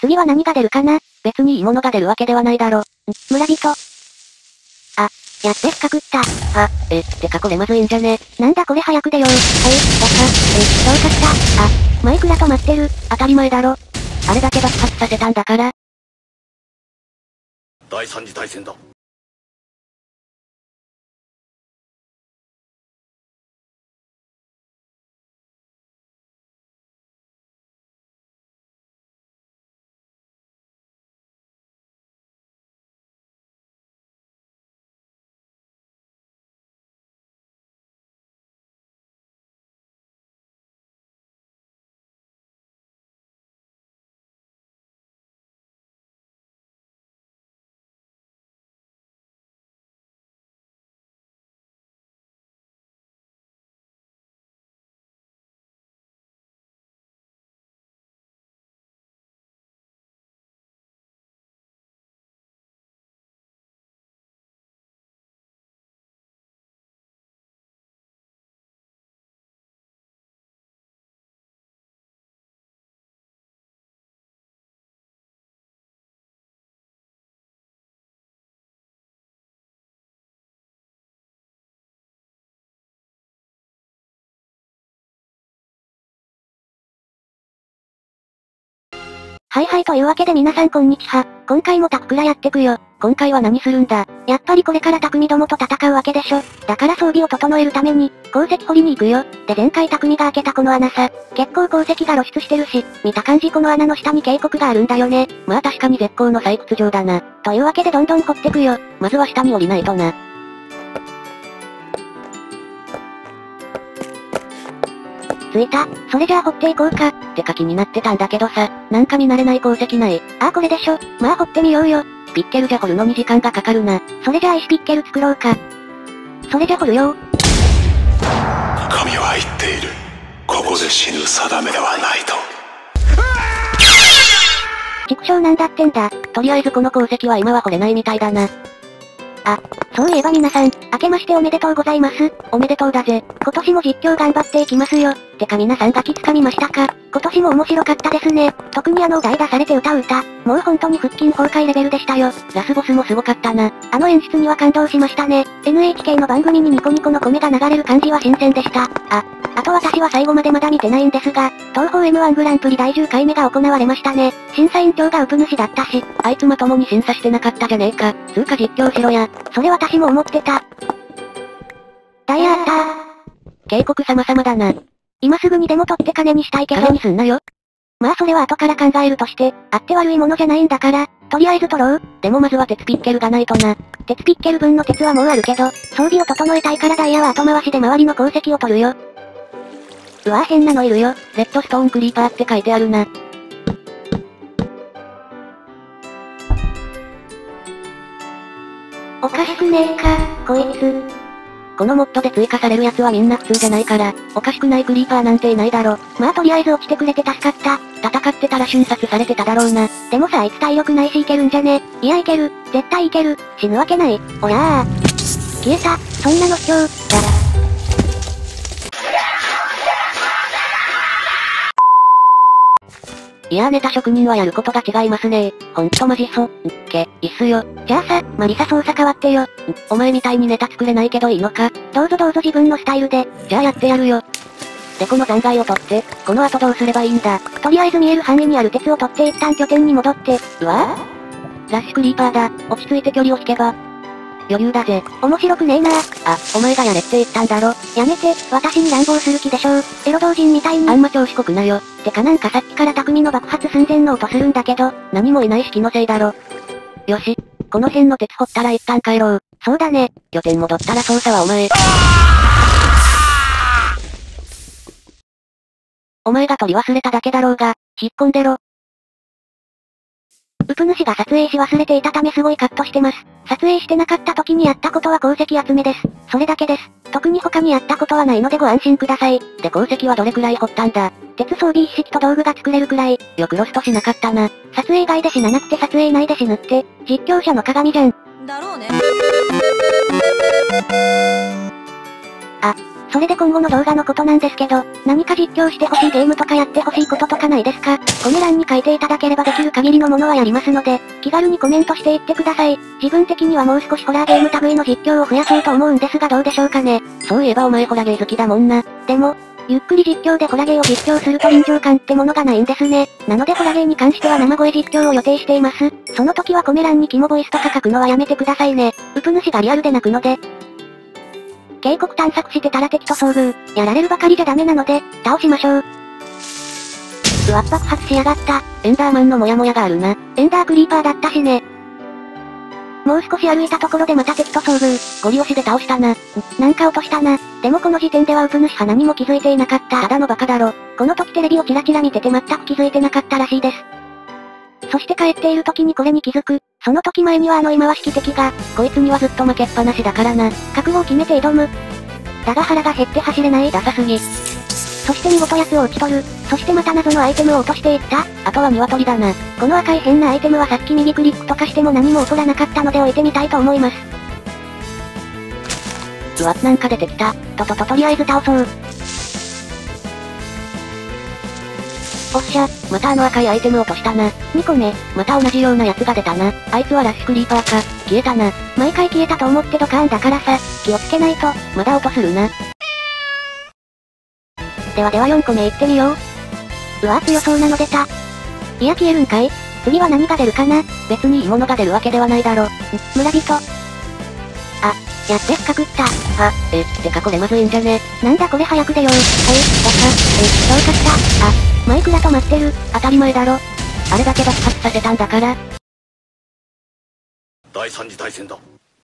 次は何が出るかな？別にいいものが出るわけではないだろ。ん村人。あ、やってっかくった。は、え、てかこれまずいんじゃね？なんだこれ早く出よう。おい、バカ、え、どうかした？あ、マイクラ止まってる。当たり前だろ。あれだけ爆発させたんだから。第三次大戦だ。はいはいというわけで皆さんこんにちは。今回もタククラやってくよ。今回は何するんだ？やっぱりこれから匠どもと戦うわけでしょ。だから装備を整えるために、鉱石掘りに行くよ。で前回匠が開けたこの穴さ、結構鉱石が露出してるし、見た感じこの穴の下に渓谷があるんだよね。まあ確かに絶好の採掘場だな。というわけでどんどん掘ってくよ。まずは下に降りないとな。着いた。それじゃあ掘っていこうか。てか気になってたんだけどさ、なんか見慣れない鉱石ない。ああこれでしょ。まあ掘ってみようよ。スピッケルじゃ掘るのに時間がかかるな。それじゃあ石ピッケル作ろうか。それじゃ掘るよ。神は言っている。ここで死ぬ定めではないと。畜生なんだってんだ。とりあえずこの鉱石は今は掘れないみたいだな。あ、そういえば皆さん、明けましておめでとうございます。おめでとうだぜ。今年も実況頑張っていきますよ。てか皆さんガキつかみましたか今年も面白かったですね。特にあのお題出されて歌う歌。もう本当に腹筋崩壊レベルでしたよ。ラスボスもすごかったな。あの演出には感動しましたね。NHK の番組にニコニコの米が流れる感じは新鮮でした。あ、あと私は最後までまだ見てないんですが、東方 M1 グランプリ第10回目が行われましたね。審査員長がウプ主だったし、あいつまともに審査してなかったじゃねえか。つうか実況しろや。それ私も思ってた。ダイヤーター。警告様々だな。今すぐにでも取って金にしたいけど。金にすんなよ。まあそれは後から考えるとして、あって悪いものじゃないんだから、とりあえず取ろう。でもまずは鉄ピッケルがないとな。鉄ピッケル分の鉄はもうあるけど、装備を整えたいからダイヤは後回しで周りの鉱石を取るよ。うわぁ変なのいるよ。レッドストーンクリーパーって書いてあるな。おかしくねえか、こいつ。このモッドで追加されるやつはみんな普通じゃないから、おかしくないクリーパーなんていないだろ。まあとりあえず落ちてくれて助かった。戦ってたら瞬殺されてただろうな。でもさあいつ体力ないしいけるんじゃねいやいける。絶対いける。死ぬわけない。おやー。消えた。そんなの卑怯。だら。いやーネタ職人はやることが違いますねほんとマジそ。んけ、いっすよ。じゃあさ、マリサ操作変わってよ。お前みたいにネタ作れないけどいいのかどうぞどうぞ自分のスタイルで。じゃあやってやるよ。でこの残骸を取って、この後どうすればいいんだとりあえず見える範囲にある鉄を取って一旦拠点に戻って。うわぁラッシュクリーパーだ。落ち着いて距離を引けば。余裕だぜ。面白くねえなあ、お前がやれって言ったんだろ。やめて、私に乱暴する気でしょう。エロ同人みたいに。あんま調子こくなよ。てかなんかさっきから匠の爆発寸前の音するんだけど、何もいない式のせいだろ。よし。この辺の鉄掘ったら一旦帰ろう。そうだね。拠点戻ったら操作はお前。お前が取り忘れただけだろうが、引っ込んでろ。主が撮影し忘れていたためすごいカットしてます。撮影してなかった時にやったことは鉱石集めです。それだけです。特に他にやったことはないのでご安心ください。で鉱石はどれくらい掘ったんだ？鉄装備一式と道具が作れるくらい。よくロストしなかったな。撮影外で死ななくて撮影内で死ぬって、実況者の鏡じゃん。だろうね。あ、それで今後の動画のことなんですけど、何か実況してほしいゲームとかやってほしいこととかないですか？コメ欄に書いていただければできる限りのものはやりますので、気軽にコメントしていってください。自分的にはもう少しホラーゲーム類の実況を増やそうと思うんですがどうでしょうかね？そういえばお前ホラゲー好きだもんな。でも、ゆっくり実況でホラゲーを実況すると臨場感ってものがないんですね。なのでホラゲーに関しては生声実況を予定しています。その時はコメ欄にキモボイスとか書くのはやめてくださいね。ウプ主がリアルで泣くので。渓谷探索してたら敵と遭遇。やられるばかりじゃダメなので、倒しましょう。うわっ、爆発しやがった。エンダーマンのモヤモヤがあるな。エンダークリーパーだったしね。もう少し歩いたところでまた敵と遭遇。ゴリ押しで倒したな。なんか落としたな。でもこの時点ではウプ主は何も気づいていなかった。ただのバカだろ。この時テレビをチラチラ見てて全く気づいてなかったらしいです。そして帰っている時にこれに気づく。その時前にはあの忌まわしき敵が、こいつにはずっと負けっぱなしだからな。覚悟を決めて挑む。だが腹が減って走れない。ダサすぎ。そして見事奴を撃ち取る。そしてまた謎のアイテムを落としていった。あとは鶏だな。この赤い変なアイテムはさっき右クリックとかしても何も起こらなかったので置いてみたいと思います。うわ、なんか出てきた。ととととりあえず倒そう。おっしゃ、またあの赤いアイテム落としたな。2個目。また同じようなやつが出たな。あいつはラッシュクリーパーか。消えたな。毎回消えたと思ってドカーンだからさ、気をつけないと。まだ音するな。ではでは4個目行ってみよう。うわ強そうなの出た。いや消えるんかい次は何が出るかな別にいいものが出るわけではないだろ。村人。あ、やってっかくった。は、え、てかこれまずいんじゃね？なんだこれ早く出よう。はい、バカ。え、どうかした？あ、マイクラ止まってる。当たり前だろ。あれだけ爆発させたんだから。第三次大戦だ。